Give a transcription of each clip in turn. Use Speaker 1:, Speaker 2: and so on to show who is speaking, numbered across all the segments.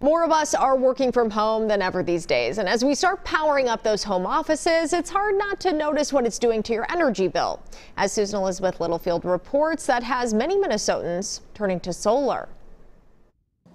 Speaker 1: More of us are working from home than ever these days. And as we start powering up those home offices, it's hard not to notice what it's doing to your energy bill. As Susan Elizabeth Littlefield reports, that has many Minnesotans turning to solar.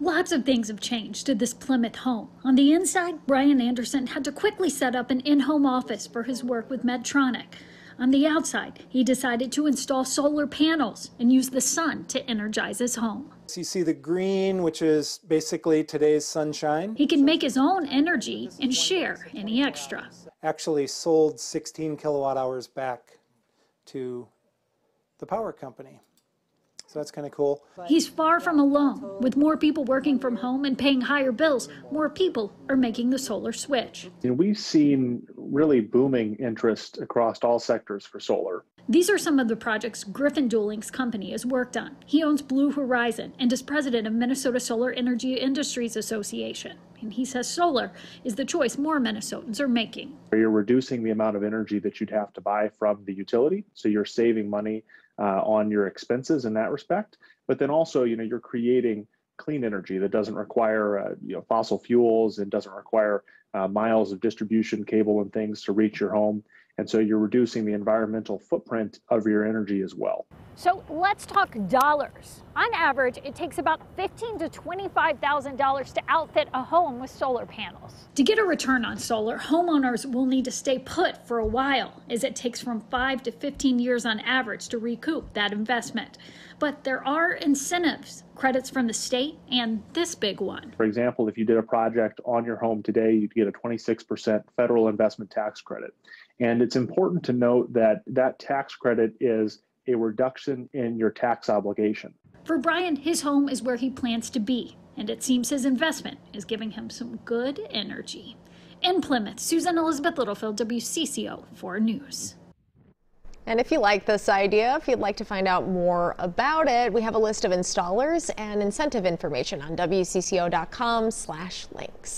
Speaker 2: Lots of things have changed at this Plymouth home. On the inside, Brian Anderson had to quickly set up an in home office for his work with Medtronic. On the outside, he decided to install solar panels and use the sun to energize his home.
Speaker 3: You see the green, which is basically today's sunshine.
Speaker 2: He can make his own energy and share any extra.
Speaker 3: Actually sold 16 kilowatt hours back to the power company. So that's kind of cool.
Speaker 2: He's far from alone. With more people working from home and paying higher bills, more people are making the solar switch.
Speaker 4: You know, we've seen really booming interest across all sectors for solar.
Speaker 2: These are some of the projects Griffin Dooling's company has worked on. He owns Blue Horizon and is president of Minnesota Solar Energy Industries Association. And he says solar is the choice more Minnesotans are making.
Speaker 4: You're reducing the amount of energy that you'd have to buy from the utility, so you're saving money uh, on your expenses in that respect. But then also, you know, you're creating clean energy that doesn't require uh, you know fossil fuels and doesn't require uh, miles of distribution cable and things to reach your home. And so you're reducing the environmental footprint of your energy as well.
Speaker 5: So let's talk dollars. On average, it takes about fifteen to twenty-five thousand dollars to outfit a home with solar panels.
Speaker 2: To get a return on solar, homeowners will need to stay put for a while, as it takes from five to fifteen years on average to recoup that investment. But there are incentives, credits from the state, and this big one.
Speaker 4: For example, if you did a project on your home today, you'd get a 26% federal investment tax credit. And it's important to note that that tax credit is a reduction in your tax obligation.
Speaker 2: For Brian, his home is where he plans to be, and it seems his investment is giving him some good energy. In Plymouth, Susan Elizabeth Littlefield, WCCO 4 News.
Speaker 1: And if you like this idea, if you'd like to find out more about it, we have a list of installers and incentive information on WCCO.com slash links.